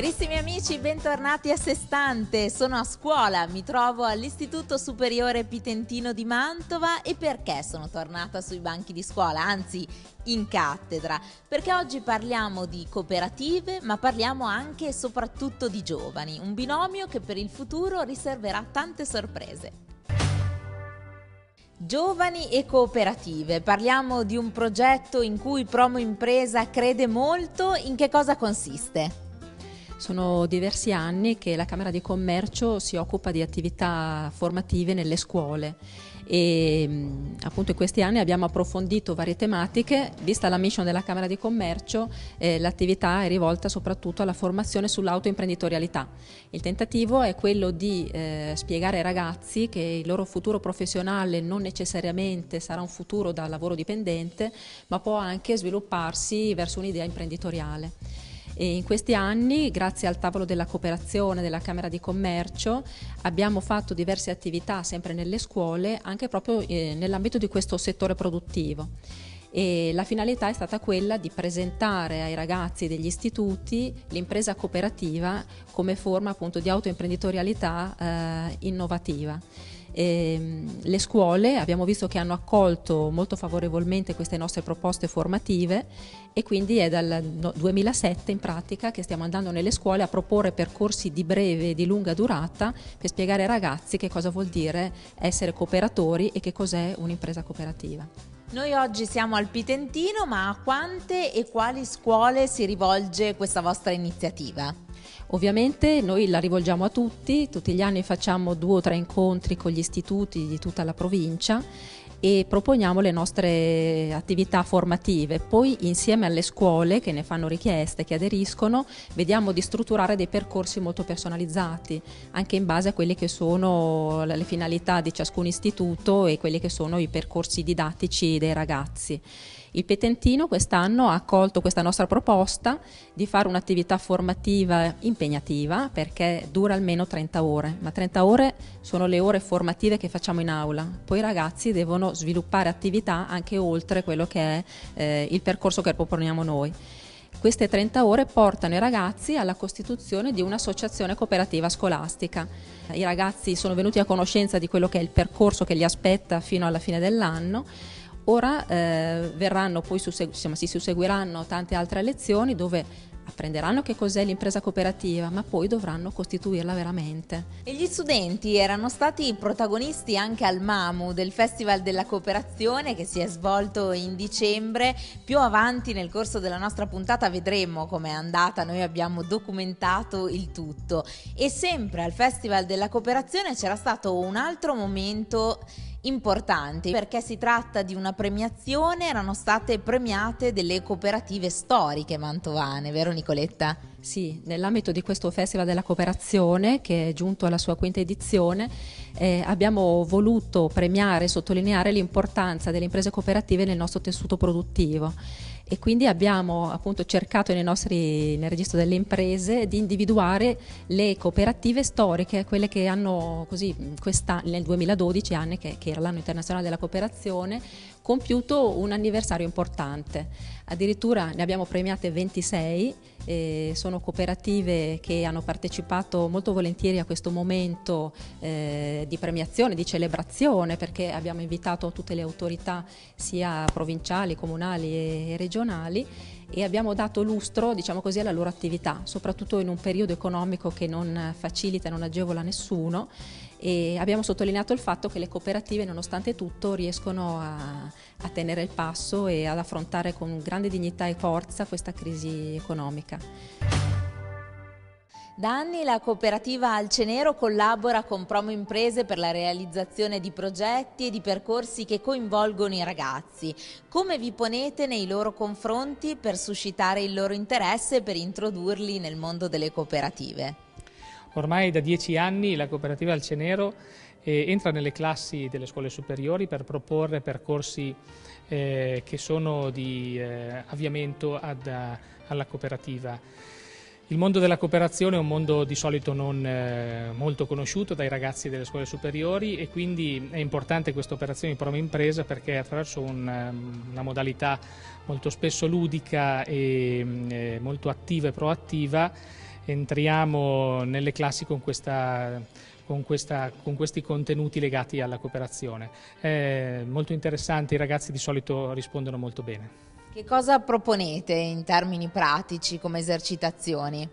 Carissimi amici, bentornati a Sestante. Sono a scuola, mi trovo all'Istituto Superiore Pitentino di Mantova e perché sono tornata sui banchi di scuola, anzi in cattedra? Perché oggi parliamo di cooperative, ma parliamo anche e soprattutto di giovani, un binomio che per il futuro riserverà tante sorprese. Giovani e cooperative, parliamo di un progetto in cui Promo Impresa crede molto, in che cosa consiste? Sono diversi anni che la Camera di Commercio si occupa di attività formative nelle scuole e appunto in questi anni abbiamo approfondito varie tematiche, vista la mission della Camera di Commercio eh, l'attività è rivolta soprattutto alla formazione sull'autoimprenditorialità. Il tentativo è quello di eh, spiegare ai ragazzi che il loro futuro professionale non necessariamente sarà un futuro da lavoro dipendente, ma può anche svilupparsi verso un'idea imprenditoriale. E in questi anni, grazie al tavolo della cooperazione della Camera di Commercio, abbiamo fatto diverse attività sempre nelle scuole, anche proprio eh, nell'ambito di questo settore produttivo. E la finalità è stata quella di presentare ai ragazzi degli istituti l'impresa cooperativa come forma appunto di autoimprenditorialità eh, innovativa. E, ehm, le scuole abbiamo visto che hanno accolto molto favorevolmente queste nostre proposte formative e quindi è dal 2007 in pratica che stiamo andando nelle scuole a proporre percorsi di breve e di lunga durata per spiegare ai ragazzi che cosa vuol dire essere cooperatori e che cos'è un'impresa cooperativa. Noi oggi siamo al Pitentino, ma a quante e quali scuole si rivolge questa vostra iniziativa? Ovviamente noi la rivolgiamo a tutti, tutti gli anni facciamo due o tre incontri con gli istituti di tutta la provincia e proponiamo le nostre attività formative. Poi insieme alle scuole che ne fanno richieste, che aderiscono, vediamo di strutturare dei percorsi molto personalizzati, anche in base a quelle che sono le finalità di ciascun istituto e quelli che sono i percorsi didattici dei ragazzi. Il Petentino quest'anno ha accolto questa nostra proposta di fare un'attività formativa impegnativa perché dura almeno 30 ore, ma 30 ore sono le ore formative che facciamo in aula, poi i ragazzi devono sviluppare attività anche oltre quello che è eh, il percorso che proponiamo noi. Queste 30 ore portano i ragazzi alla costituzione di un'associazione cooperativa scolastica. I ragazzi sono venuti a conoscenza di quello che è il percorso che li aspetta fino alla fine dell'anno Ora eh, verranno poi insomma, si susseguiranno tante altre lezioni dove apprenderanno che cos'è l'impresa cooperativa, ma poi dovranno costituirla veramente. E gli studenti erano stati protagonisti anche al MAMU del Festival della Cooperazione che si è svolto in dicembre. Più avanti nel corso della nostra puntata vedremo com'è andata, noi abbiamo documentato il tutto. E sempre al Festival della Cooperazione c'era stato un altro momento importanti perché si tratta di una premiazione, erano state premiate delle cooperative storiche mantovane, vero Nicoletta? Sì, nell'ambito di questo Festival della Cooperazione che è giunto alla sua quinta edizione eh, abbiamo voluto premiare e sottolineare l'importanza delle imprese cooperative nel nostro tessuto produttivo. E quindi abbiamo appunto cercato nostri, nel registro delle imprese di individuare le cooperative storiche, quelle che hanno così nel 2012, anni che, che era l'anno internazionale della cooperazione, compiuto un anniversario importante. Addirittura ne abbiamo premiate 26, eh, sono cooperative che hanno partecipato molto volentieri a questo momento eh, di premiazione, di celebrazione, perché abbiamo invitato tutte le autorità sia provinciali, comunali e regionali e abbiamo dato lustro diciamo così, alla loro attività, soprattutto in un periodo economico che non facilita e non agevola nessuno e abbiamo sottolineato il fatto che le cooperative nonostante tutto riescono a, a tenere il passo e ad affrontare con grande dignità e forza questa crisi economica. Da anni la cooperativa Alcenero collabora con Promo Imprese per la realizzazione di progetti e di percorsi che coinvolgono i ragazzi. Come vi ponete nei loro confronti per suscitare il loro interesse e per introdurli nel mondo delle cooperative? Ormai da dieci anni la cooperativa Alcenero eh, entra nelle classi delle scuole superiori per proporre percorsi eh, che sono di eh, avviamento ad, alla cooperativa. Il mondo della cooperazione è un mondo di solito non eh, molto conosciuto dai ragazzi delle scuole superiori e quindi è importante questa operazione di prova impresa perché attraverso un, ehm, una modalità molto spesso ludica e eh, molto attiva e proattiva entriamo nelle classi con, questa, con, questa, con questi contenuti legati alla cooperazione. È molto interessante, i ragazzi di solito rispondono molto bene. Che cosa proponete in termini pratici come esercitazioni?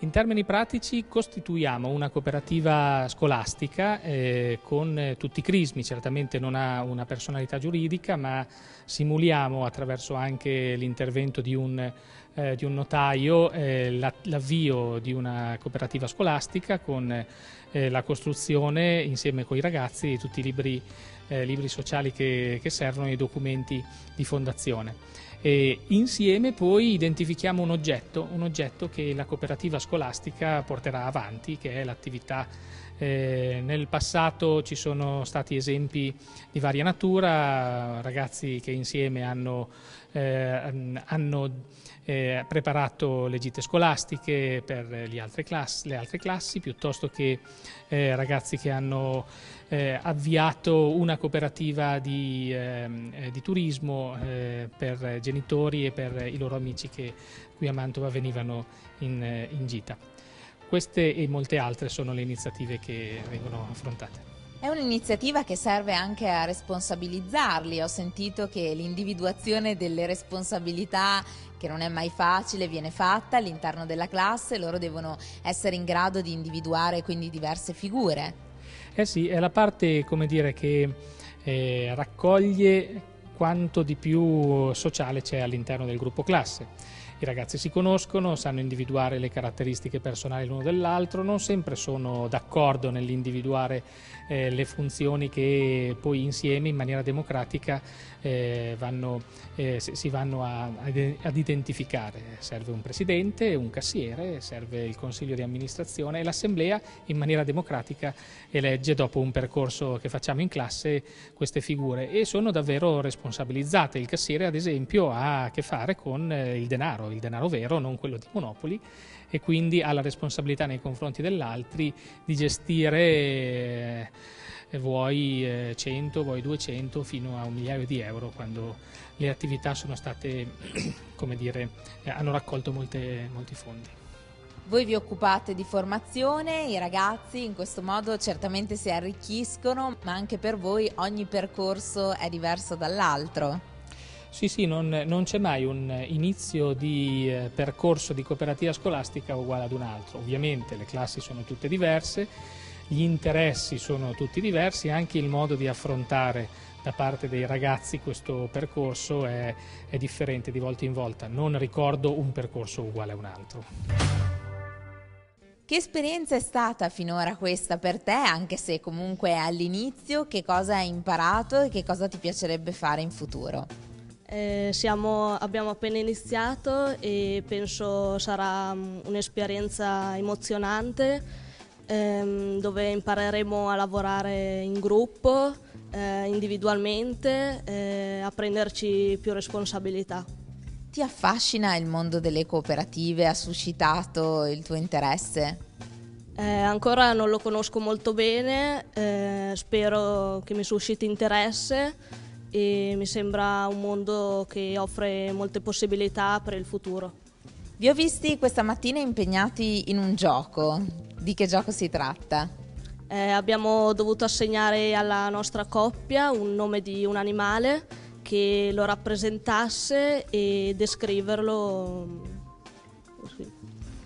In termini pratici costituiamo una cooperativa scolastica eh, con eh, tutti i crismi, certamente non ha una personalità giuridica ma simuliamo attraverso anche l'intervento di, eh, di un, notaio eh, l'avvio di una cooperativa scolastica con eh, la costruzione insieme con i ragazzi di tutti i libri, eh, libri sociali che, che servono e i documenti di fondazione. E insieme poi identifichiamo un oggetto, un oggetto che la cooperativa scolastica porterà avanti, che è l'attività. Eh, nel passato ci sono stati esempi di varia natura, ragazzi che insieme hanno, eh, hanno eh, preparato le gite scolastiche per le altre classi, le altre classi piuttosto che eh, ragazzi che hanno eh, avviato una cooperativa di, ehm, eh, di turismo eh, per genitori e per i loro amici che qui a Mantova venivano in, eh, in gita. Queste e molte altre sono le iniziative che vengono affrontate. È un'iniziativa che serve anche a responsabilizzarli. Ho sentito che l'individuazione delle responsabilità, che non è mai facile, viene fatta all'interno della classe. Loro devono essere in grado di individuare quindi diverse figure. Eh sì, è la parte, dire, che eh, raccoglie quanto di più sociale c'è all'interno del gruppo classe i ragazzi si conoscono, sanno individuare le caratteristiche personali l'uno dell'altro, non sempre sono d'accordo nell'individuare eh, le funzioni che poi insieme in maniera democratica eh, vanno, eh, si vanno a, ad identificare. Serve un presidente, un cassiere, serve il consiglio di amministrazione e l'assemblea in maniera democratica elegge dopo un percorso che facciamo in classe queste figure e sono davvero responsabilizzate. Il cassiere ad esempio ha a che fare con eh, il denaro, il denaro vero, non quello di Monopoli e quindi ha la responsabilità nei confronti dell'altri di gestire vuoi 100, eh, vuoi 200 fino a un migliaio di euro quando le attività sono state, come dire, eh, hanno raccolto molte, molti fondi. Voi vi occupate di formazione, i ragazzi in questo modo certamente si arricchiscono, ma anche per voi ogni percorso è diverso dall'altro. Sì, sì, non, non c'è mai un inizio di eh, percorso di cooperativa scolastica uguale ad un altro. Ovviamente le classi sono tutte diverse, gli interessi sono tutti diversi, anche il modo di affrontare da parte dei ragazzi questo percorso è, è differente di volta in volta. Non ricordo un percorso uguale a un altro. Che esperienza è stata finora questa per te, anche se comunque è all'inizio, che cosa hai imparato e che cosa ti piacerebbe fare in futuro? Eh, siamo, abbiamo appena iniziato e penso sarà mm, un'esperienza emozionante ehm, dove impareremo a lavorare in gruppo, eh, individualmente, eh, a prenderci più responsabilità. Ti affascina il mondo delle cooperative? Ha suscitato il tuo interesse? Eh, ancora non lo conosco molto bene, eh, spero che mi susciti interesse e mi sembra un mondo che offre molte possibilità per il futuro. Vi ho visti questa mattina impegnati in un gioco. Di che gioco si tratta? Eh, abbiamo dovuto assegnare alla nostra coppia un nome di un animale che lo rappresentasse e descriverlo.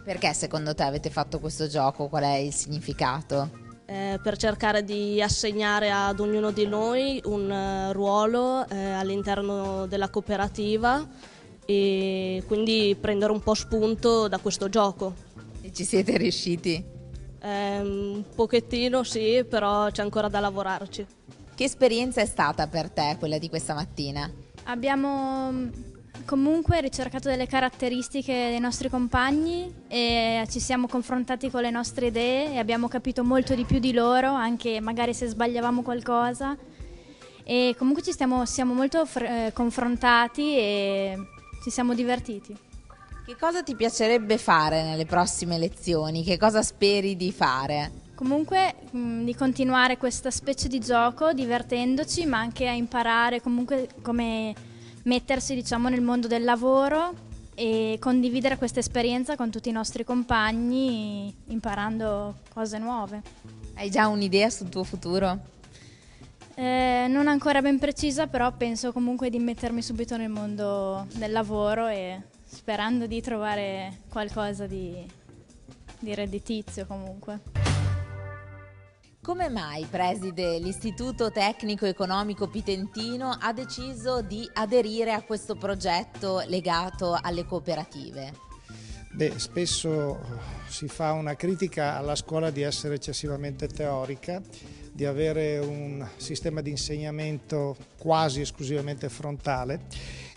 Perché secondo te avete fatto questo gioco? Qual è il significato? eh, per cercare di assegnare ad ognuno di noi un uh, ruolo eh, all'interno della cooperativa e quindi prendere un po' spunto da questo gioco. E ci siete riusciti? Eh, un pochettino sì, però c'è ancora da lavorarci. Che esperienza è stata per te quella di questa mattina? Abbiamo comunque ricercato delle caratteristiche dei nostri compagni e ci siamo confrontati con le nostre idee e abbiamo capito molto di più di loro, anche magari se sbagliavamo qualcosa. E comunque ci stiamo, siamo molto fr- confrontati e ci siamo divertiti. Che cosa ti piacerebbe fare nelle prossime lezioni? Che cosa speri di fare? Comunque mh, di continuare questa specie di gioco divertendoci, ma anche a imparare comunque come mettersi diciamo, nel mondo del lavoro e condividere questa esperienza con tutti i nostri compagni imparando cose nuove. Hai già un'idea sul tuo futuro? Eh, non ancora ben precisa, però penso comunque di mettermi subito nel mondo del lavoro e sperando di trovare qualcosa di, di redditizio comunque. Come mai, preside, l'Istituto Tecnico Economico Pitentino ha deciso di aderire a questo progetto legato alle cooperative? Beh, spesso si fa una critica alla scuola di essere eccessivamente teorica, di avere un sistema di insegnamento quasi esclusivamente frontale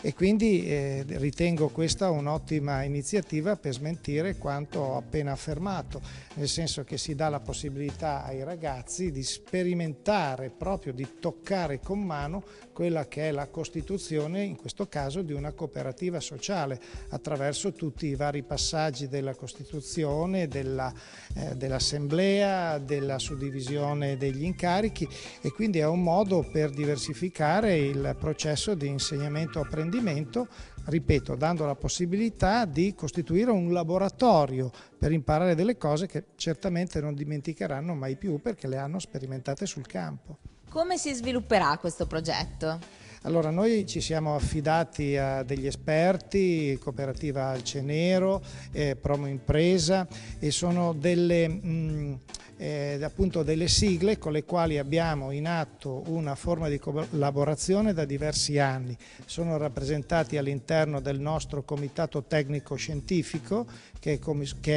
e quindi eh, ritengo questa un'ottima iniziativa per smentire quanto ho appena affermato, nel senso che si dà la possibilità ai ragazzi di sperimentare, proprio di toccare con mano quella che è la costituzione, in questo caso, di una cooperativa sociale, attraverso tutti i vari passaggi della Costituzione, eh, dell'Assemblea, della suddivisione degli incarichi e quindi è un modo per diversificare il processo di insegnamento-apprendimento apprendimento, ripeto, dando la possibilità di costituire un laboratorio per imparare delle cose che certamente non dimenticheranno mai più perché le hanno sperimentate sul campo. Come si svilupperà questo progetto? Allora, noi ci siamo affidati a degli esperti, Cooperativa Alcenero, eh, Promo Impresa e sono delle... Mh, eh, appunto delle sigle con le quali abbiamo in atto una forma di collaborazione da diversi anni. Sono rappresentati all'interno del nostro comitato tecnico scientifico che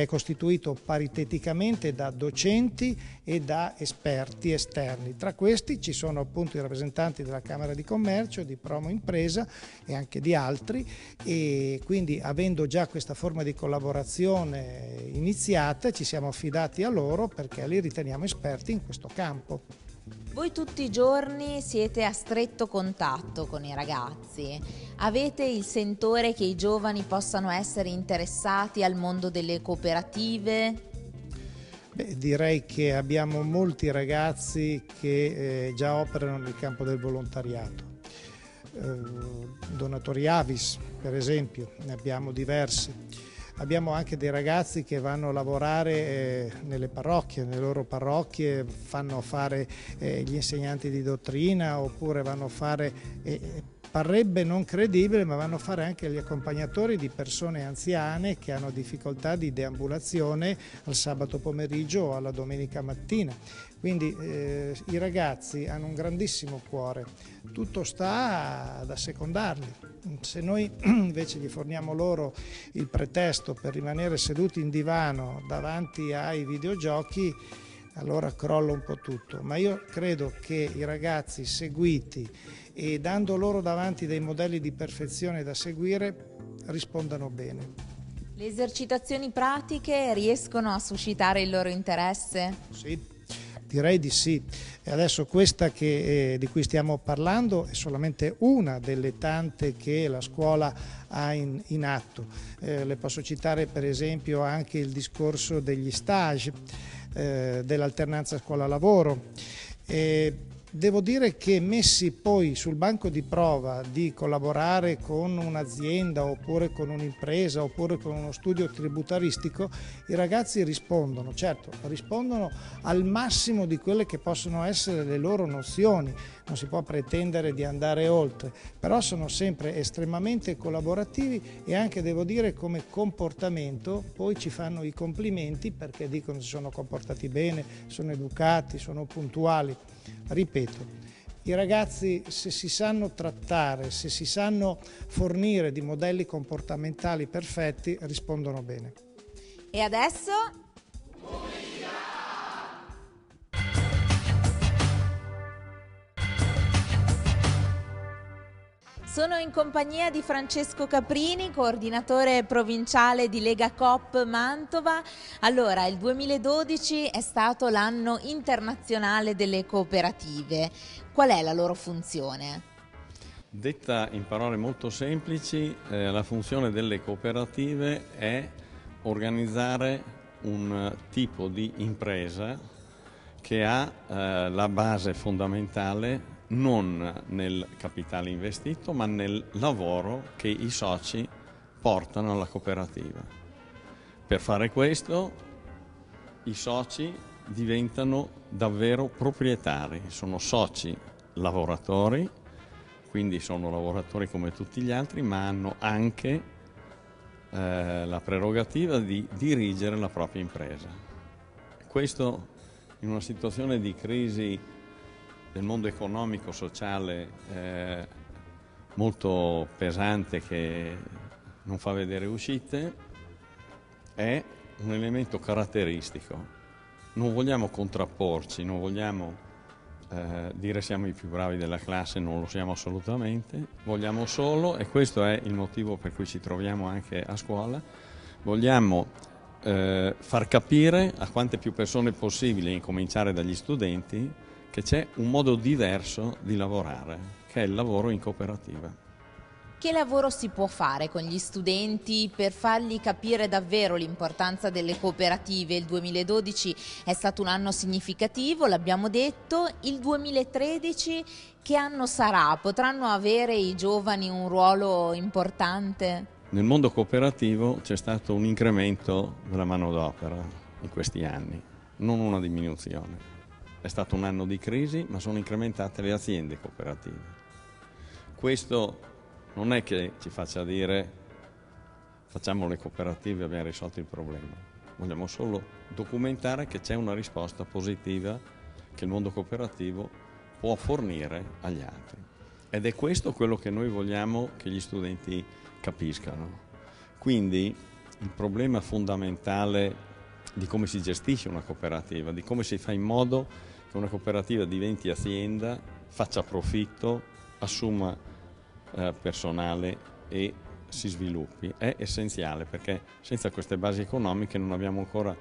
è, costituito pariteticamente da docenti e da esperti esterni. Tra questi ci sono appunto i rappresentanti della Camera di Commercio, di Promo Impresa e anche di altri e quindi avendo già questa forma di collaborazione iniziata ci siamo affidati a loro perché li riteniamo esperti in questo campo. Voi tutti i giorni siete a stretto contatto con i ragazzi. Avete il sentore che i giovani possano essere interessati al mondo delle cooperative? Beh, direi che abbiamo molti ragazzi che eh, già operano nel campo del volontariato. Eh, donatori Avis, per esempio, ne abbiamo diversi Abbiamo anche dei ragazzi che vanno a lavorare eh, nelle parrocchie, nelle loro parrocchie, fanno fare eh, gli insegnanti di dottrina oppure vanno a fare eh, parrebbe non credibile, ma vanno a fare anche gli accompagnatori di persone anziane che hanno difficoltà di deambulazione al sabato pomeriggio o alla domenica mattina. Quindi eh, i ragazzi hanno un grandissimo cuore, tutto sta ad assecondarli. Se noi invece gli forniamo loro il pretesto per rimanere seduti in divano davanti ai videogiochi, allora crolla un po' tutto. Ma io credo che i ragazzi seguiti e dando loro davanti dei modelli di perfezione da seguire rispondano bene. Le esercitazioni pratiche riescono a suscitare il loro interesse? Sì, direi di sì. E adesso questa che, eh, di cui stiamo parlando è solamente una delle tante che la scuola ha in, in atto. Eh, le posso citare per esempio anche il discorso degli stage, eh, dell'alternanza scuola-lavoro. Devo dire che messi poi sul banco di prova di collaborare con un'azienda oppure con un'impresa oppure con uno studio tributaristico, i ragazzi rispondono, certo, rispondono al massimo di quelle che possono essere le loro nozioni, non si può pretendere di andare oltre, però sono sempre estremamente collaborativi e anche devo dire come comportamento poi ci fanno i complimenti perché dicono si sono comportati bene, sono educati, sono puntuali. Ripeto, i ragazzi se si sanno trattare, se si sanno fornire di modelli comportamentali perfetti, rispondono bene. E adesso? Sono in compagnia di Francesco Caprini, coordinatore provinciale di Lega Coop Mantova. Allora, il 2012 è stato l'anno internazionale delle cooperative. Qual è la loro funzione? Detta in parole molto semplici, eh, la funzione delle cooperative è organizzare un tipo di impresa che ha eh, la base fondamentale non nel capitale investito, ma nel lavoro che i soci portano alla cooperativa. Per fare questo i soci diventano davvero proprietari, sono soci lavoratori, quindi sono lavoratori come tutti gli altri, ma hanno anche eh, la prerogativa di dirigere la propria impresa. Questo in una situazione di crisi del mondo economico, sociale eh, molto pesante che non fa vedere uscite, è un elemento caratteristico. Non vogliamo contrapporci, non vogliamo eh, dire siamo i più bravi della classe, non lo siamo assolutamente, vogliamo solo, e questo è il motivo per cui ci troviamo anche a scuola, vogliamo eh, far capire a quante più persone possibile, incominciare dagli studenti, che c'è un modo diverso di lavorare, che è il lavoro in cooperativa. Che lavoro si può fare con gli studenti per fargli capire davvero l'importanza delle cooperative? Il 2012 è stato un anno significativo, l'abbiamo detto, il 2013 che anno sarà? Potranno avere i giovani un ruolo importante? Nel mondo cooperativo c'è stato un incremento della manodopera in questi anni, non una diminuzione. È stato un anno di crisi, ma sono incrementate le aziende cooperative. Questo non è che ci faccia dire facciamo le cooperative e abbiamo risolto il problema. Vogliamo solo documentare che c'è una risposta positiva che il mondo cooperativo può fornire agli altri. Ed è questo quello che noi vogliamo che gli studenti capiscano. Quindi il problema fondamentale di come si gestisce una cooperativa, di come si fa in modo che una cooperativa diventi azienda, faccia profitto, assuma eh, personale e si sviluppi. È essenziale perché senza queste basi economiche non abbiamo ancora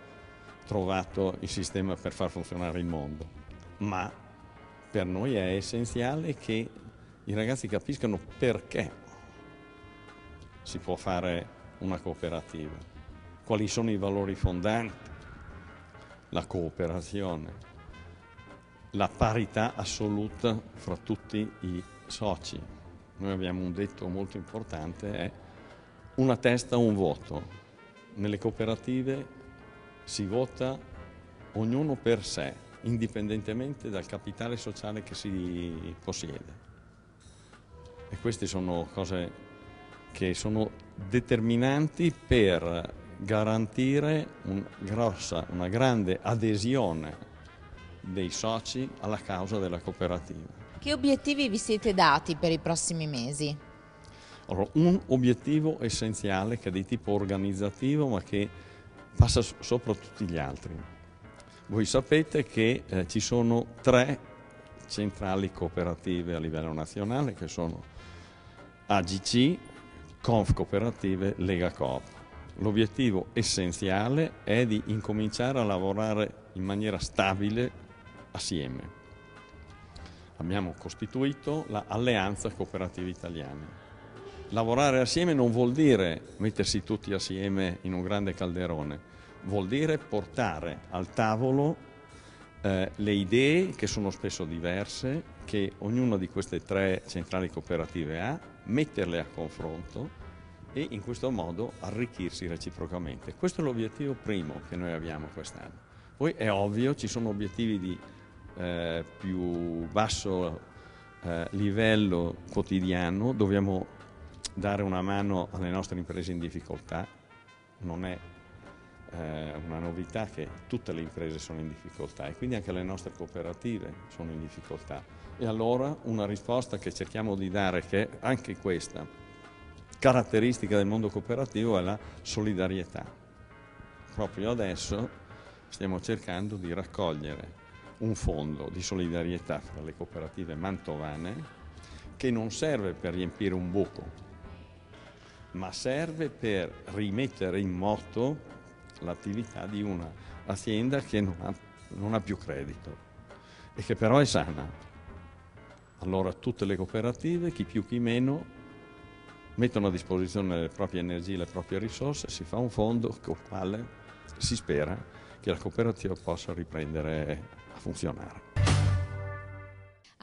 trovato il sistema per far funzionare il mondo. Ma per noi è essenziale che i ragazzi capiscano perché si può fare una cooperativa, quali sono i valori fondanti, la cooperazione, la parità assoluta fra tutti i soci, noi abbiamo un detto molto importante, è una testa, un voto. Nelle cooperative si vota ognuno per sé, indipendentemente dal capitale sociale che si possiede. E queste sono cose che sono determinanti per garantire un grossa, una grande adesione dei soci alla causa della cooperativa. Che obiettivi vi siete dati per i prossimi mesi? Allora, un obiettivo essenziale che è di tipo organizzativo ma che passa sopra tutti gli altri. Voi sapete che eh, ci sono tre centrali cooperative a livello nazionale che sono AGC, Conf Cooperative, Lega Coop. L'obiettivo essenziale è di incominciare a lavorare in maniera stabile assieme abbiamo costituito l'Alleanza Cooperativa Italiana. Lavorare assieme non vuol dire mettersi tutti assieme in un grande calderone, vuol dire portare al tavolo eh, le idee che sono spesso diverse, che ognuna di queste tre centrali cooperative ha, metterle a confronto e in questo modo arricchirsi reciprocamente. Questo è l'obiettivo primo che noi abbiamo quest'anno. Poi è ovvio, ci sono obiettivi di eh, più basso eh, livello quotidiano, dobbiamo dare una mano alle nostre imprese in difficoltà, non è eh, una novità che tutte le imprese sono in difficoltà e quindi anche le nostre cooperative sono in difficoltà. E allora una risposta che cerchiamo di dare, che è anche questa caratteristica del mondo cooperativo, è la solidarietà. Proprio adesso stiamo cercando di raccogliere un fondo di solidarietà fra le cooperative mantovane che non serve per riempire un buco, ma serve per rimettere in moto l'attività di un'azienda che non ha, non ha più credito e che però è sana. Allora tutte le cooperative, chi più chi meno, mettono a disposizione le proprie energie, le proprie risorse, si fa un fondo con il quale si spera che la cooperativa possa riprendere funzionare.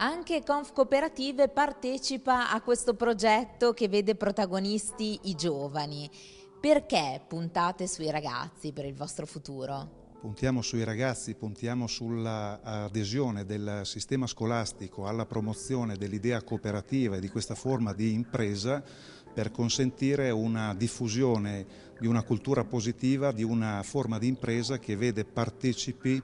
Anche Conf Cooperative partecipa a questo progetto che vede protagonisti i giovani. Perché puntate sui ragazzi per il vostro futuro? Puntiamo sui ragazzi, puntiamo sull'adesione del sistema scolastico alla promozione dell'idea cooperativa e di questa forma di impresa per consentire una diffusione di una cultura positiva, di una forma di impresa che vede partecipi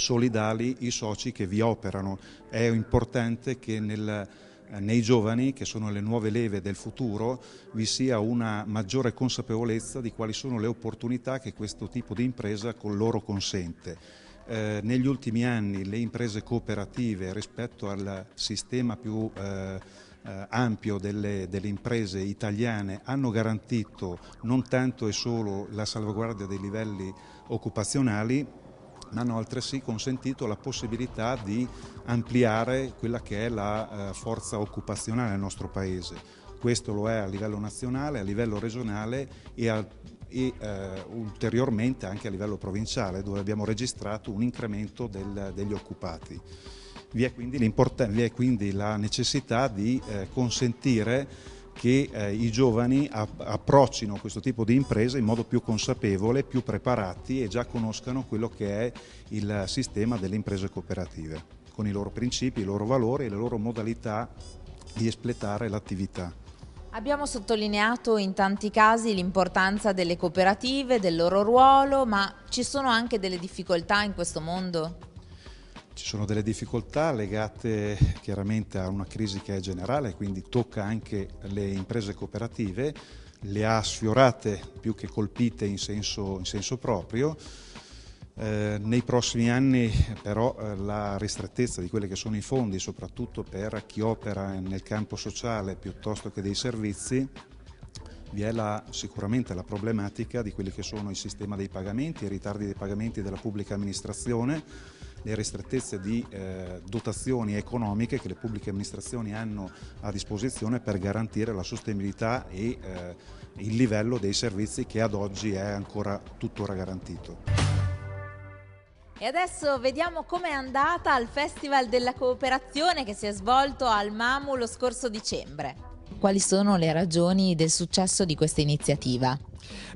solidali i soci che vi operano. È importante che nel eh, nei giovani, che sono le nuove leve del futuro, vi sia una maggiore consapevolezza di quali sono le opportunità che questo tipo di impresa con loro consente. Eh, negli ultimi anni le imprese cooperative rispetto al sistema più eh, eh, ampio delle, delle, imprese italiane hanno garantito non tanto e solo la salvaguardia dei livelli occupazionali, hanno altresì consentito la possibilità di ampliare quella che è la eh, forza occupazionale nel nostro Paese. Questo lo è a livello nazionale, a livello regionale e, a, e eh, ulteriormente anche a livello provinciale dove abbiamo registrato un incremento del, degli occupati. Vi è, vi è quindi, la necessità di eh, consentire che eh, i giovani approccino questo tipo di imprese in modo più consapevole, più preparati e già conoscano quello che è il sistema delle imprese cooperative, con i loro principi, i loro valori e le loro modalità di espletare l'attività. Abbiamo sottolineato in tanti casi l'importanza delle cooperative, del loro ruolo, ma ci sono anche delle difficoltà in questo mondo? Ci sono delle difficoltà legate chiaramente a una crisi che è generale, quindi tocca anche le imprese cooperative, le ha sfiorate più che colpite in senso, in senso proprio. Eh, nei prossimi anni però eh, la ristrettezza di quelli che sono i fondi, soprattutto per chi opera nel campo sociale piuttosto che dei servizi, vi è la, sicuramente la problematica di quelli che sono il sistema dei pagamenti, i ritardi dei pagamenti della pubblica amministrazione, le ristrettezze di eh, dotazioni economiche che le pubbliche amministrazioni hanno a disposizione per garantire la sostenibilità e eh, il livello dei servizi che ad oggi è ancora tuttora garantito. E adesso vediamo com'è andata al Festival della Cooperazione che si è svolto al Mamu lo scorso dicembre. Quali sono le ragioni del successo di questa iniziativa?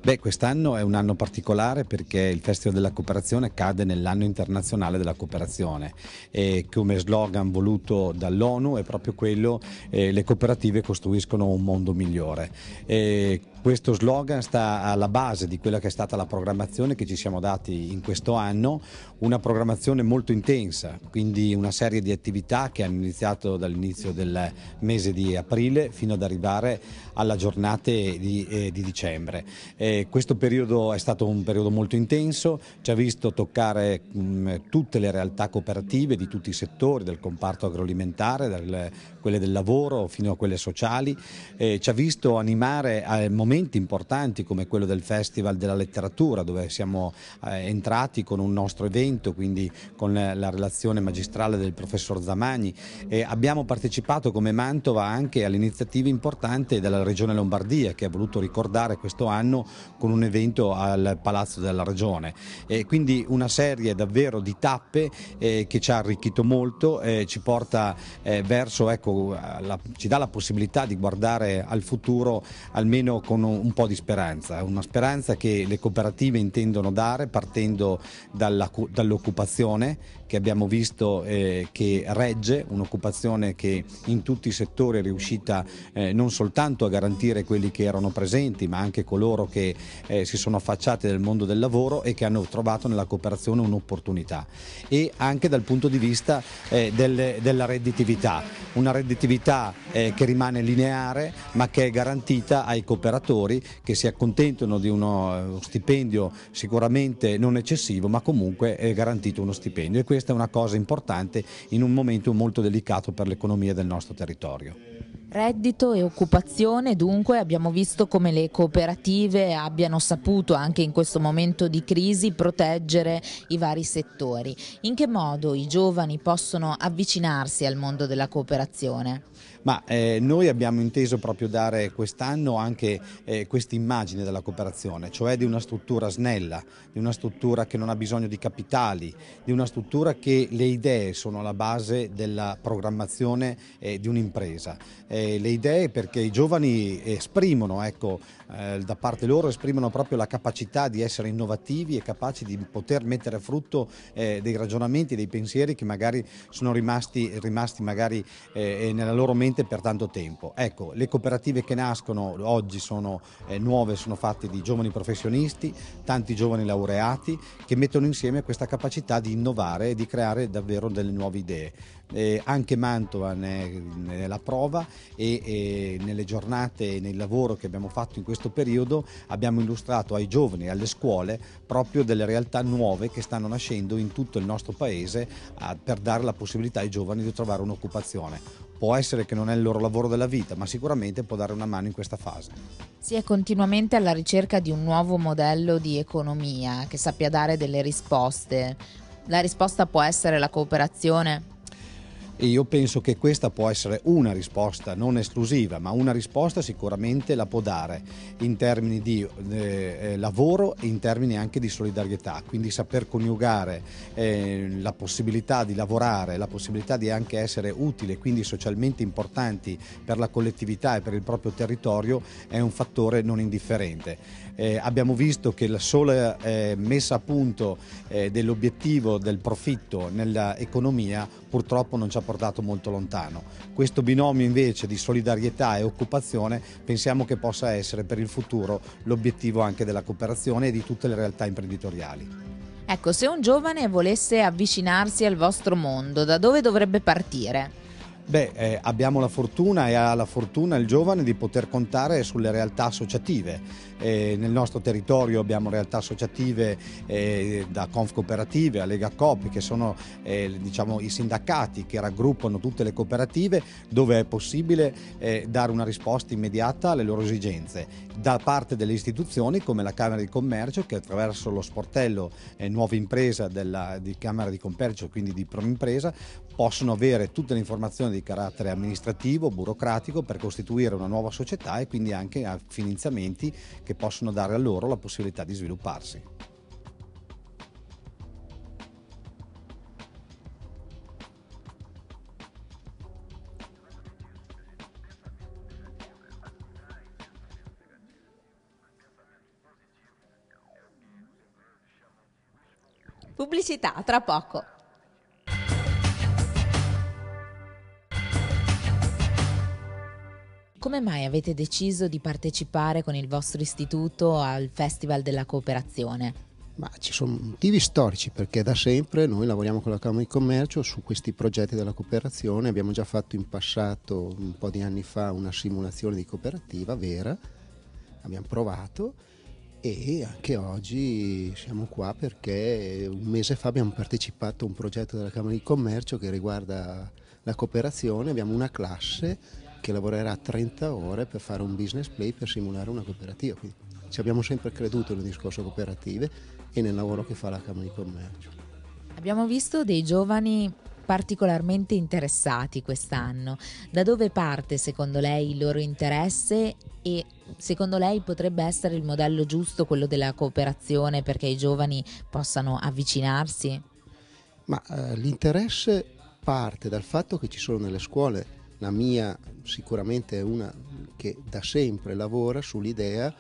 Beh, quest'anno è un anno particolare perché il Festival della Cooperazione cade nell'anno internazionale della cooperazione e come slogan voluto dall'ONU è proprio quello eh, le cooperative costruiscono un mondo migliore. E questo slogan sta alla base di quella che è stata la programmazione che ci siamo dati in questo anno, una programmazione molto intensa, quindi una serie di attività che hanno iniziato dall'inizio del mese di aprile fino ad arrivare alla giornata di, eh, di dicembre. Eh, questo periodo è stato un periodo molto intenso, ci ha visto toccare mh, tutte le realtà cooperative di tutti i settori, del comparto agroalimentare, dal, quelle del lavoro fino a quelle sociali, eh, ci ha visto animare a momenti importanti come quello del Festival della Letteratura dove siamo eh, entrati con un nostro evento, quindi con la relazione magistrale del professor Zamagni. E abbiamo partecipato come Mantova anche all'iniziativa importante della Regione Lombardia che ha voluto ricordare questo anno con un evento al Palazzo della Regione. E quindi una serie davvero di tappe eh, che ci ha arricchito molto, eh, ci porta eh, verso ecco, la, ci dà la possibilità di guardare al futuro almeno con un, po' di speranza, una speranza che le cooperative intendono dare partendo dall'occupazione che abbiamo visto eh, che regge, un'occupazione che in tutti i settori è riuscita eh, non soltanto a garantire quelli che erano presenti, ma anche coloro che eh, si sono affacciati nel mondo del lavoro e che hanno trovato nella cooperazione un'opportunità. E anche dal punto di vista eh, del, della redditività, una redditività eh, che rimane lineare ma che è garantita ai cooperatori che si accontentano di uno stipendio sicuramente non eccessivo, ma comunque è garantito uno stipendio. Questa è una cosa importante in un momento molto delicato per l'economia del nostro territorio. Reddito e occupazione, dunque abbiamo visto come le cooperative abbiano saputo anche in questo momento di crisi proteggere i vari settori. In che modo i giovani possono avvicinarsi al mondo della cooperazione? Ma eh, noi abbiamo inteso proprio dare quest'anno anche eh, questa immagine della cooperazione, cioè di una struttura snella, di una struttura che non ha bisogno di capitali, di una struttura che le idee sono alla base della programmazione eh, di un'impresa. Eh, le idee perché i giovani esprimono, ecco, eh, da parte loro esprimono proprio la capacità di essere innovativi e capaci di poter mettere a frutto eh, dei ragionamenti, dei pensieri che magari sono rimasti, rimasti magari nella loro mente veramente per tanto tempo. Ecco, le cooperative che nascono oggi sono eh, nuove, sono fatte di giovani professionisti, tanti giovani laureati che mettono insieme questa capacità di innovare e di creare davvero delle nuove idee. Eh, anche Mantova ne, ne è la prova e, e nelle giornate e nel lavoro che abbiamo fatto in questo periodo abbiamo illustrato ai giovani e alle scuole proprio delle realtà nuove che stanno nascendo in tutto il nostro paese a, per dare la possibilità ai giovani di trovare un'occupazione. Può essere che non è il loro lavoro della vita, ma sicuramente può dare una mano in questa fase. Si è continuamente alla ricerca di un nuovo modello di economia che sappia dare delle risposte. La risposta può essere la cooperazione? E io penso che questa può essere una risposta, non esclusiva, ma una risposta sicuramente la può dare in termini di eh, eh, lavoro e in termini anche di solidarietà, quindi saper coniugare eh, la possibilità di lavorare, la possibilità di anche essere utile, quindi socialmente importanti per la collettività e per il proprio territorio è un fattore non indifferente. Eh, abbiamo visto che la sola eh, messa a punto eh, dell'obiettivo del profitto nell'economia purtroppo non ci ha portato molto lontano. Questo binomio invece di solidarietà e occupazione pensiamo che possa essere per il futuro l'obiettivo anche della cooperazione e di tutte le realtà imprenditoriali. Ecco, se un giovane volesse avvicinarsi al vostro mondo, da dove dovrebbe partire? Beh, eh, abbiamo la fortuna e ha la fortuna il giovane di poter contare sulle realtà associative. Eh, nel nostro territorio abbiamo realtà associative eh, da Conf Cooperative a Lega Coop che sono eh, diciamo, i sindacati che raggruppano tutte le cooperative dove è possibile eh, dare una risposta immediata alle loro esigenze da parte delle istituzioni come la Camera di Commercio che attraverso lo sportello eh, Nuova Impresa della, di Camera di Commercio quindi di Promimpresa possono avere tutte le informazioni di carattere amministrativo, burocratico per costituire una nuova società e quindi anche a finanziamenti che possono dare a loro la possibilità di svilupparsi. Pubblicità, tra poco. Come mai avete deciso di partecipare con il vostro istituto al Festival della Cooperazione? Ma ci sono motivi storici perché da sempre noi lavoriamo con la Camera di Commercio su questi progetti della cooperazione, abbiamo già fatto in passato, un po' di anni fa, una simulazione di cooperativa vera, abbiamo provato e anche oggi siamo qua perché un mese fa abbiamo partecipato a un progetto della Camera di Commercio che riguarda la cooperazione, abbiamo una classe che lavorerà 30 ore per fare un business play per simulare una cooperativa. Quindi ci abbiamo sempre creduto nel discorso cooperative e nel lavoro che fa la Camera di Commercio. Abbiamo visto dei giovani particolarmente interessati quest'anno. Da dove parte secondo lei il loro interesse e secondo lei potrebbe essere il modello giusto quello della cooperazione perché i giovani possano avvicinarsi? Ma eh, l'interesse parte dal fatto che ci sono nelle scuole la mia sicuramente è una che da sempre lavora sull'idea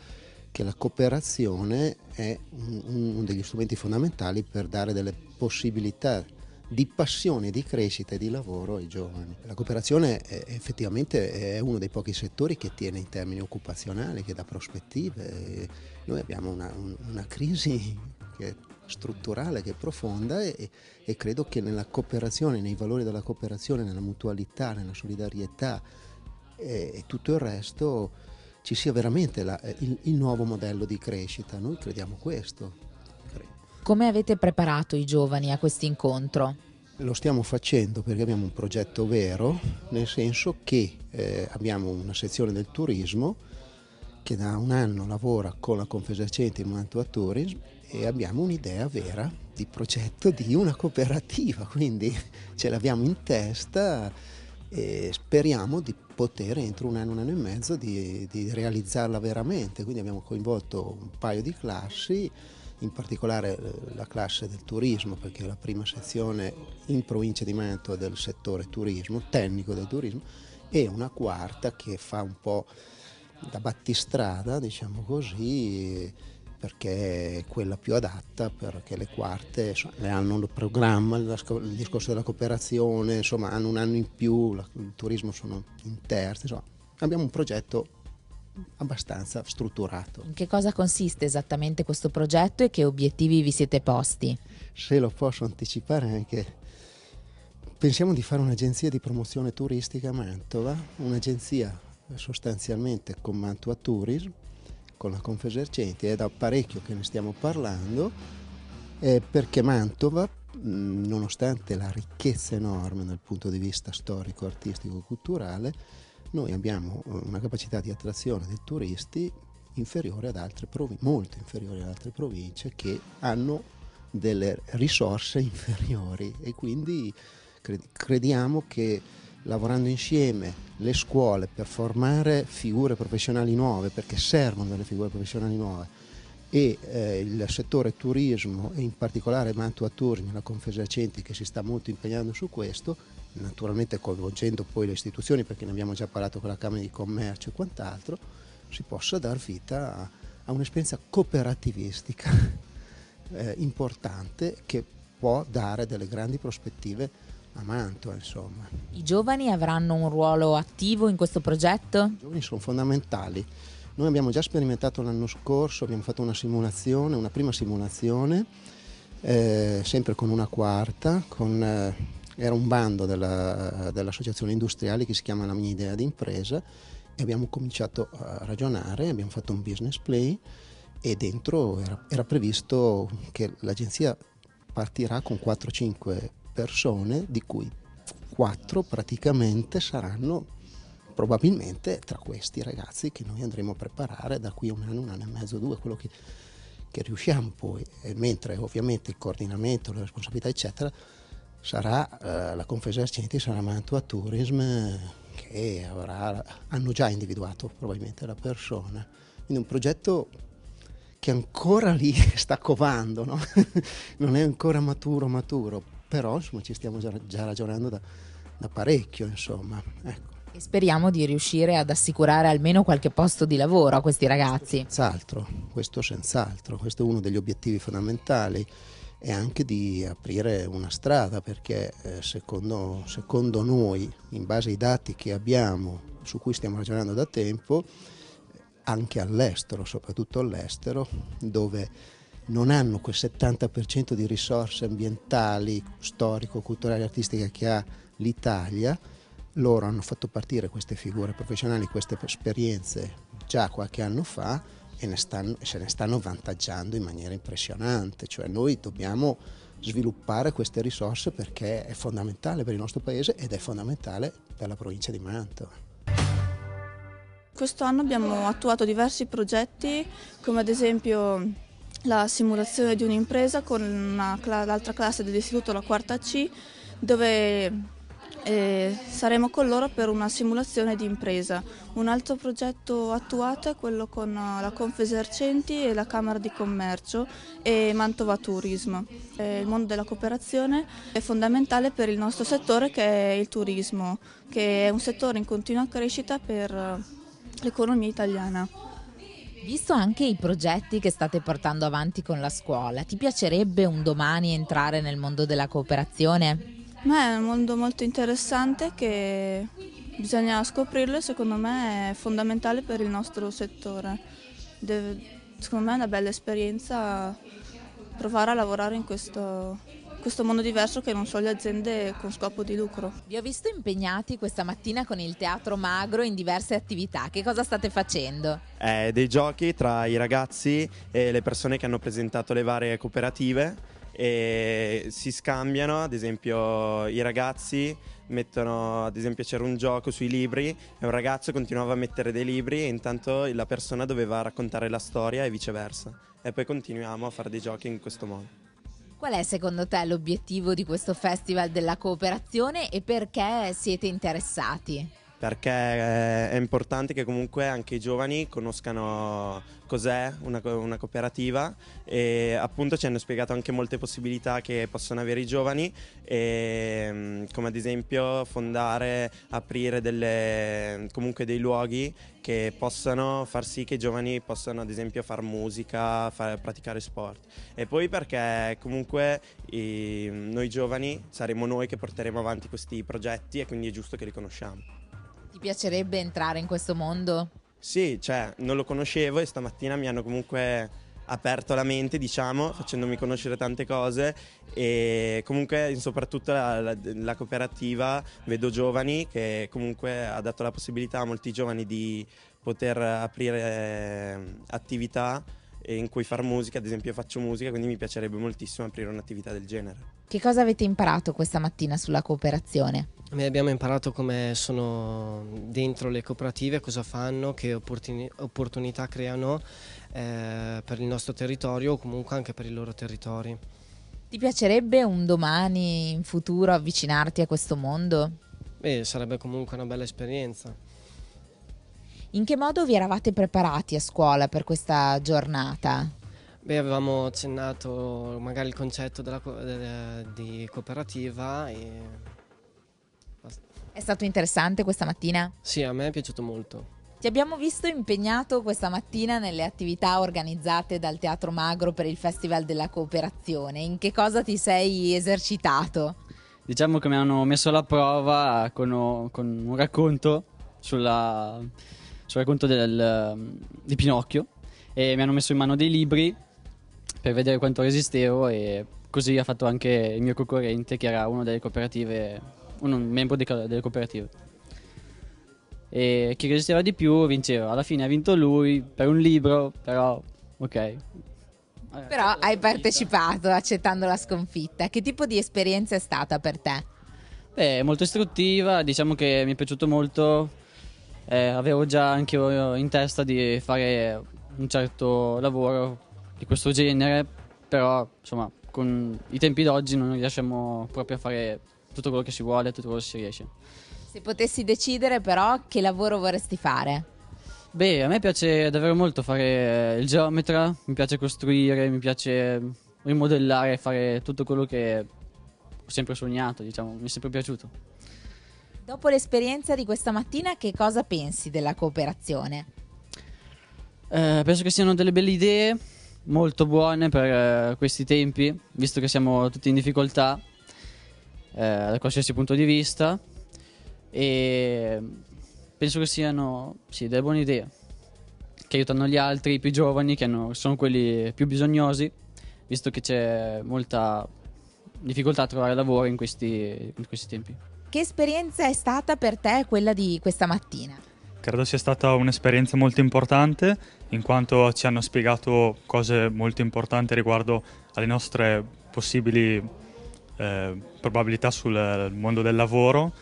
che la cooperazione è uno degli strumenti fondamentali per dare delle possibilità di passione, di crescita e di lavoro ai giovani. La cooperazione è, effettivamente è uno dei pochi settori che tiene in termini occupazionali, che dà prospettive. Noi abbiamo una, una crisi che è strutturale, che è profonda e, e, credo che nella cooperazione, nei valori della cooperazione, nella mutualità, nella solidarietà e, e tutto il resto ci sia veramente la, il, il, nuovo modello di crescita. Noi crediamo questo. Come avete preparato i giovani a questo incontro? Lo stiamo facendo perché abbiamo un progetto vero, nel senso che eh, abbiamo una sezione del turismo che da un anno lavora con la Confesercenti Mantua Tourism e abbiamo un'idea vera di progetto di una cooperativa, quindi ce l'abbiamo in testa e speriamo di poter entro un anno, un anno e mezzo di, di realizzarla veramente. Quindi abbiamo coinvolto un paio di classi in particolare eh, la classe del turismo, perché è la prima sezione in provincia di Mantua del settore turismo, tecnico del turismo, e una quarta che fa un po' da battistrada, diciamo così, perché è quella più adatta, perché le quarte hanno il programma, il discorso della cooperazione, insomma hanno un anno in più, il turismo sono in terza, insomma abbiamo un progetto abbastanza strutturato. In che cosa consiste esattamente questo progetto e che obiettivi vi siete posti? Se lo posso anticipare anche, pensiamo di fare un'agenzia di promozione turistica a Mantova, un'agenzia sostanzialmente con Mantua Tourism, con la Confesercenti, è da parecchio che ne stiamo parlando, eh, perché Mantova, nonostante la ricchezza enorme dal punto di vista storico, artistico, culturale, noi abbiamo eh, una capacità di attrazione dei turisti inferiore ad altre province, molto inferiore ad altre province che hanno delle risorse inferiori e quindi crediamo che lavorando insieme le scuole per formare figure professionali nuove, perché servono delle figure professionali nuove, e eh, il settore turismo e in particolare Mantua Tourism, la Confesercenti che si sta molto impegnando su questo, naturalmente coinvolgendo poi le istituzioni perché ne abbiamo già parlato con la Camera di Commercio e quant'altro, si possa dar vita a, a un'esperienza cooperativistica eh, importante che può dare delle grandi prospettive a Mantua. Insomma. I giovani avranno un ruolo attivo in questo progetto? I giovani sono fondamentali. Noi abbiamo già sperimentato l'anno scorso, abbiamo fatto una simulazione, una prima simulazione, eh, sempre con una quarta, con eh, era un bando della, dell'associazione industriale che si chiama La mia idea di impresa e abbiamo cominciato a ragionare, abbiamo fatto un business play e dentro era, era previsto che l'agenzia partirà con 4-5 persone di cui 4 praticamente saranno probabilmente tra questi ragazzi che noi andremo a preparare da qui a un anno, un anno e mezzo, due, quello che, che riusciamo poi, e mentre ovviamente il coordinamento, le responsabilità eccetera sarà eh, la Confesercenti sarà Mantua Tourism che avrà, hanno già individuato probabilmente la persona. Quindi un progetto che ancora lì sta covando, no? non è ancora maturo maturo, però insomma, ci stiamo già, ragionando da, da parecchio. Insomma. Ecco. E speriamo di riuscire ad assicurare almeno qualche posto di lavoro a questi ragazzi. Senz'altro, questo senz'altro, questo è uno degli obiettivi fondamentali e anche di aprire una strada perché eh, secondo, secondo noi, in base ai dati che abbiamo, su cui stiamo ragionando da tempo, anche all'estero, soprattutto all'estero, dove non hanno quel 70% di risorse ambientali, storico, culturali, artistiche che ha l'Italia, loro hanno fatto partire queste figure professionali, queste esperienze già qualche anno fa e ne stanno, se ne stanno vantaggiando in maniera impressionante, cioè noi dobbiamo sviluppare queste risorse perché è fondamentale per il nostro paese ed è fondamentale per la provincia di Mantova. Quest'anno abbiamo attuato diversi progetti come ad esempio la simulazione di un'impresa con l'altra classe dell'istituto, la quarta C, dove e saremo con loro per una simulazione di impresa. Un altro progetto attuato è quello con eh, la Confesercenti e la Camera di Commercio e Mantova Tourism. Il mondo della cooperazione è fondamentale per il nostro settore che è il turismo, che è un settore in continua crescita per eh, l'economia italiana. Visto anche i progetti che state portando avanti con la scuola, ti piacerebbe un domani entrare nel mondo della cooperazione? Ma è un mondo molto interessante che bisogna scoprirlo e secondo me è fondamentale per il nostro settore. Deve, secondo me è una bella esperienza provare a lavorare in questo, questo mondo diverso che non sono le aziende con scopo di lucro. Vi ho visto impegnati questa mattina con il Teatro Magro in diverse attività. Che cosa state facendo? Eh, dei giochi tra i ragazzi e le persone che hanno presentato le varie cooperative e si scambiano, ad esempio i ragazzi mettono, ad esempio c'era un gioco sui libri e un ragazzo continuava a mettere dei libri e intanto la persona doveva raccontare la storia e viceversa e poi continuiamo a fare dei giochi in questo modo. Qual è secondo te l'obiettivo di questo Festival della Cooperazione e perché siete interessati? Perché eh, è importante che comunque anche i giovani conoscano cos'è una, una, cooperativa e appunto ci hanno spiegato anche molte possibilità che possono avere i giovani e, mm, come ad esempio fondare, aprire delle, comunque dei luoghi che possano far sì che i giovani possano ad esempio fare musica, fare, praticare sport e poi perché comunque i, noi giovani saremo noi che porteremo avanti questi progetti e quindi è giusto che li conosciamo. Piacerebbe entrare in questo mondo? Sì, cioè, non lo conoscevo e stamattina mi hanno comunque aperto la mente, diciamo, facendomi conoscere tante cose e comunque soprattutto la, la, la, cooperativa vedo giovani che comunque ha dato la possibilità a molti giovani di poter aprire eh, attività in cui far musica, ad esempio io faccio musica, quindi mi piacerebbe moltissimo aprire un'attività del genere. Che cosa avete imparato questa mattina sulla cooperazione? Noi abbiamo imparato come sono dentro le cooperative, cosa fanno, che opportunità creano eh, per il nostro territorio o comunque anche per i loro territori. Ti piacerebbe un domani in futuro avvicinarti a questo mondo? Beh, sarebbe comunque una bella esperienza. In che modo vi eravate preparati a scuola per questa giornata? Beh, avevamo accennato magari il concetto della, de, di cooperativa e. È stato interessante questa mattina? Sì, a me è piaciuto molto. Ti abbiamo visto impegnato questa mattina nelle attività organizzate dal Teatro Magro per il Festival della Cooperazione. In che cosa ti sei esercitato? Diciamo che mi hanno messo alla prova con, con un racconto sulla sul racconto del, di Pinocchio e mi hanno messo in mano dei libri per vedere quanto resistevo e così ha fatto anche il mio concorrente che era uno delle cooperative, uno, un membro delle cooperative. E chi resisteva di più vinceva. Alla fine ha vinto lui per un libro, però ok. Però hai partecipato accettando la sconfitta. Che tipo di esperienza è stata per te? Beh, molto istruttiva, diciamo che mi è piaciuto molto eh, avevo già anche io in testa di fare un certo lavoro di questo genere, però insomma con i tempi d'oggi non riusciamo proprio a fare tutto quello che si vuole, tutto quello che si riesce. Se potessi decidere però che lavoro vorresti fare? Beh, a me piace davvero molto fare il geometra, mi piace costruire, mi piace rimodellare, fare tutto quello che ho sempre sognato, diciamo, mi è sempre piaciuto. Dopo l'esperienza di questa mattina, che cosa pensi della cooperazione? Eh, penso che siano delle belle idee, molto buone per eh, questi tempi, visto che siamo tutti in difficoltà eh, da qualsiasi punto di vista. E penso che siano sì, delle buone idee che aiutano gli altri, i più giovani, che hanno, sono quelli più bisognosi, visto che c'è molta difficoltà a trovare lavoro in questi, in questi tempi. Che esperienza è stata per te quella di questa mattina? Credo sia stata un'esperienza molto importante in quanto ci hanno spiegato cose molto importanti riguardo alle nostre possibili eh, probabilità sul mondo del lavoro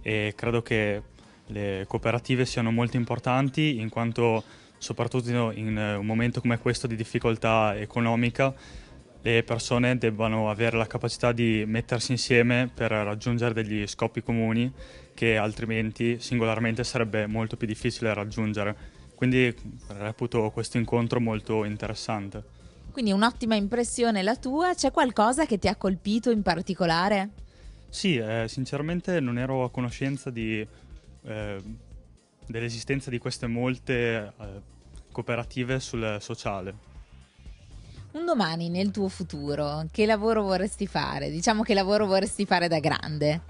e credo che le cooperative siano molto importanti in quanto soprattutto in un momento come questo di difficoltà economica le persone debbano avere la capacità di mettersi insieme per raggiungere degli scopi comuni che altrimenti singolarmente sarebbe molto più difficile raggiungere. Quindi reputo questo incontro molto interessante. Quindi un'ottima impressione la tua, c'è qualcosa che ti ha colpito in particolare? Sì, eh, sinceramente non ero a conoscenza di, eh, dell'esistenza di queste molte eh, cooperative sul sociale. Un domani nel tuo futuro, che lavoro vorresti fare? Diciamo che lavoro vorresti fare da grande?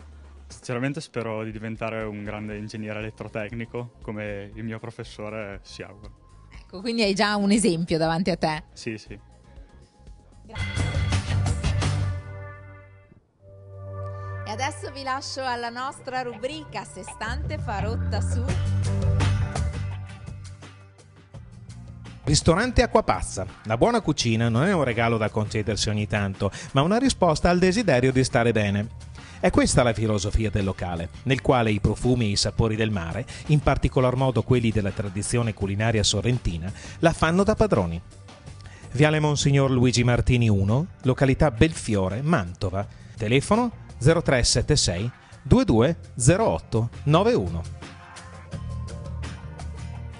Sinceramente spero di diventare un grande ingegnere elettrotecnico, come il mio professore si augura. Ecco, quindi hai già un esempio davanti a te. Sì, sì. Grazie. E adesso vi lascio alla nostra rubrica Sestante Farotta su Ristorante Acquapazza. La buona cucina non è un regalo da concedersi ogni tanto, ma una risposta al desiderio di stare bene. È questa la filosofia del locale, nel quale i profumi e i sapori del mare, in particolar modo quelli della tradizione culinaria sorrentina, la fanno da padroni. Viale Monsignor Luigi Martini 1, località Belfiore, Mantova. Telefono 0376 2208 91.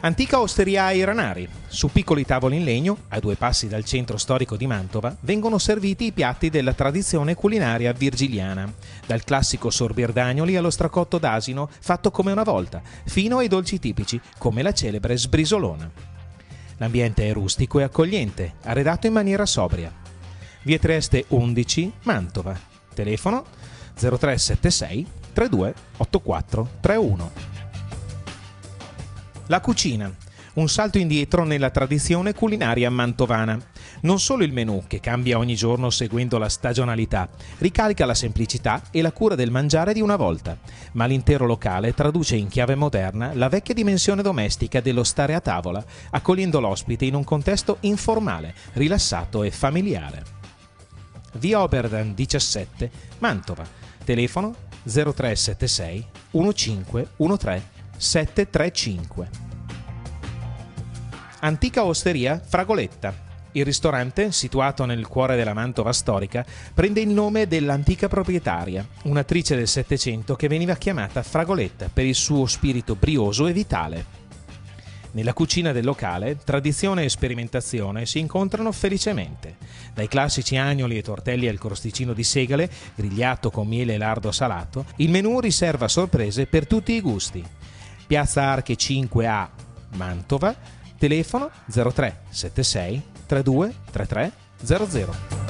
Antica osteria ai Ranari. Su piccoli tavoli in legno, a due passi dal centro storico di Mantova, vengono serviti i piatti della tradizione culinaria virgiliana, dal classico sorbirdagnoli allo stracotto d'asino fatto come una volta, fino ai dolci tipici come la celebre sbrisolona. L'ambiente è rustico e accogliente, arredato in maniera sobria. Via Trieste 11, Mantova. Telefono 0376 32 84 31. La cucina. Un salto indietro nella tradizione culinaria mantovana. Non solo il menù, che cambia ogni giorno seguendo la stagionalità, ricalca la semplicità e la cura del mangiare di una volta, ma l'intero locale traduce in chiave moderna la vecchia dimensione domestica dello stare a tavola, accogliendo l'ospite in un contesto informale, rilassato e familiare. Via Oberdan 17, Mantova. Telefono 0376 1513 735. Antica osteria Fragoletta. Il ristorante, situato nel cuore della Mantova storica, prende il nome dell'antica proprietaria, un'attrice del Settecento che veniva chiamata Fragoletta per il suo spirito brioso e vitale. Nella cucina del locale, tradizione e sperimentazione si incontrano felicemente. Dai classici agnoli e tortelli al crosticino di segale, grigliato con miele e lardo salato, il menù riserva sorprese per tutti i gusti. Piazza Arche 5A, Mantova, telefono 03 76 32 33 00.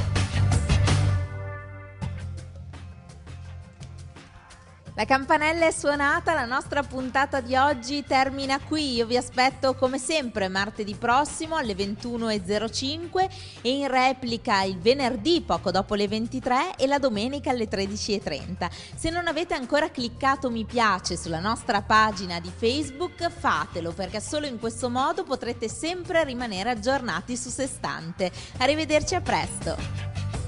La campanella è suonata, la nostra puntata di oggi termina qui. Io vi aspetto come sempre martedì prossimo alle 21.05 e in replica il venerdì poco dopo le 23 e la domenica alle 13.30. Se non avete ancora cliccato mi piace sulla nostra pagina di Facebook, fatelo perché solo in questo modo potrete sempre rimanere aggiornati su Sestante. Arrivederci a presto.